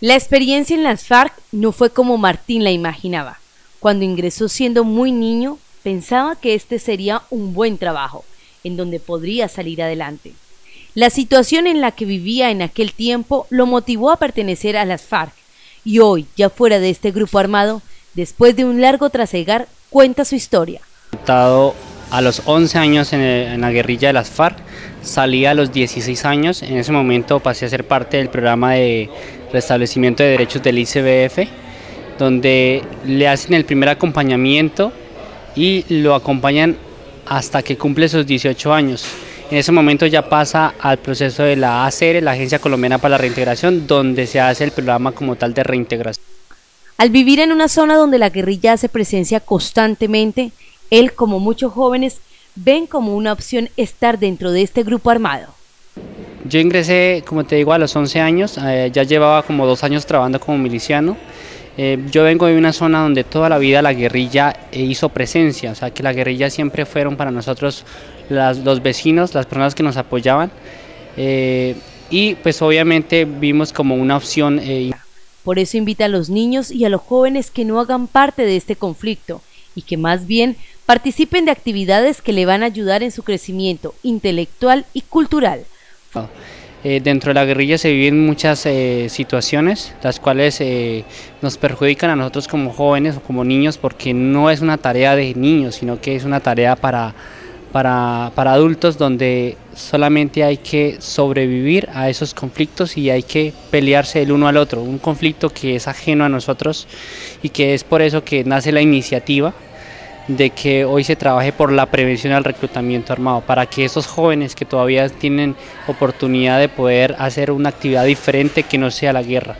La experiencia en las FARC no fue como Martín la imaginaba. Cuando ingresó siendo muy niño, pensaba que este sería un buen trabajo, en donde podría salir adelante. La situación en la que vivía en aquel tiempo lo motivó a pertenecer a las FARC, y hoy, ya fuera de este grupo armado, después de un largo trasegar, cuenta su historia. A los 11 años en, la guerrilla de las FARC, salí a los 16 años, en ese momento pasé a ser parte del programa de restablecimiento de derechos del ICBF, donde le hacen el primer acompañamiento y lo acompañan hasta que cumple sus 18 años. En ese momento ya pasa al proceso de la ACR, la Agencia Colombiana para la Reintegración, donde se hace el programa como tal de reintegración. Al vivir en una zona donde la guerrilla hace presencia constantemente, él, como muchos jóvenes, ven como una opción estar dentro de este grupo armado. Yo ingresé, como te digo, a los 11 años, eh, ya llevaba como dos años trabajando como miliciano. Eh, yo vengo de una zona donde toda la vida la guerrilla eh, hizo presencia, o sea que la guerrilla siempre fueron para nosotros los vecinos, las personas que nos apoyaban y pues obviamente vimos como una opción. Por eso invita a los niños y a los jóvenes que no hagan parte de este conflicto y que más bien participen de actividades que le van a ayudar en su crecimiento intelectual y cultural. Eh, dentro de la guerrilla se viven muchas eh, situaciones, las cuales eh, nos perjudican a nosotros como jóvenes o como niños, porque no es una tarea de niños, sino que es una tarea para, para, para adultos donde solamente hay que sobrevivir a esos conflictos y hay que pelearse el uno al otro, un conflicto que es ajeno a nosotros y que es por eso que nace la iniciativa de que hoy se trabaje por la prevención al reclutamiento armado, para que esos jóvenes que todavía tienen oportunidad de poder hacer una actividad diferente que no sea la guerra,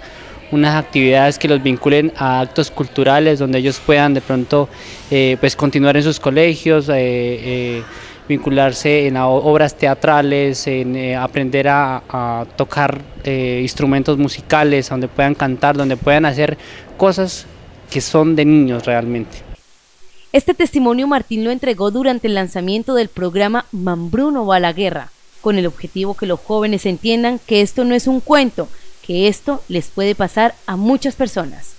unas actividades que los vinculen a actos culturales donde ellos puedan de pronto eh, pues continuar en sus colegios, eh, eh, vincularse en obras teatrales, en aprender a, a tocar instrumentos musicales, donde puedan cantar, donde puedan hacer cosas que son de niños realmente. Este testimonio Martín lo entregó durante el lanzamiento del programa Mambruno va a la guerra, con el objetivo que los jóvenes entiendan que esto no es un cuento, que esto les puede pasar a muchas personas.